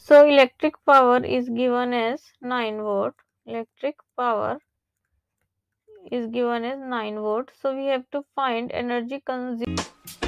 So electric power is given as 9 volt. Electric power is given as 9 volt. So we have to find energy consumed.